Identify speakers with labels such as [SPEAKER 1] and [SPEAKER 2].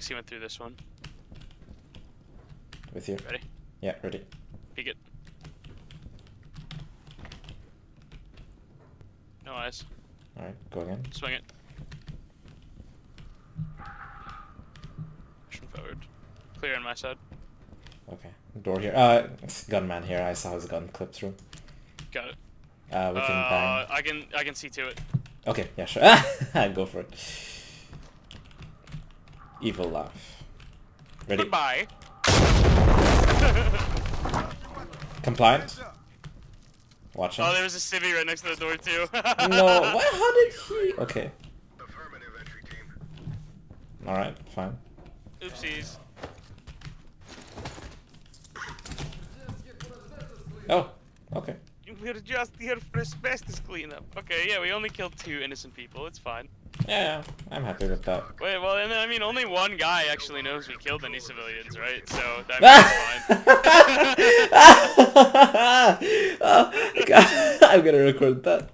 [SPEAKER 1] guess he went through this one.
[SPEAKER 2] With you.
[SPEAKER 1] Ready?
[SPEAKER 2] Yeah, ready.
[SPEAKER 1] Peek it. No eyes.
[SPEAKER 2] Alright, go in.
[SPEAKER 1] Swing it. Pushing forward. Clear on my side.
[SPEAKER 2] Okay. Door here. Uh, gunman here. I saw his gun clip through.
[SPEAKER 1] Got it.
[SPEAKER 2] Uh, we can
[SPEAKER 1] uh,
[SPEAKER 2] bang.
[SPEAKER 1] I can I can see to it.
[SPEAKER 2] Okay, yeah, sure. Go for it. Evil laugh. Ready?
[SPEAKER 1] Goodbye.
[SPEAKER 2] Compliant? Watch
[SPEAKER 1] Oh,
[SPEAKER 2] him.
[SPEAKER 1] there was a civvy right next to the door too.
[SPEAKER 2] no, what? How did he? Okay. Alright, fine.
[SPEAKER 1] Oopsies.
[SPEAKER 2] Oh, okay.
[SPEAKER 1] We're just here for asbestos cleanup. Okay, yeah, we only killed two innocent people. It's fine.
[SPEAKER 2] Yeah, I'm happy with that.
[SPEAKER 1] Wait, well, and I mean, only one guy actually knows we killed any civilians, right? So that's fine.
[SPEAKER 2] oh, God. I'm gonna record that.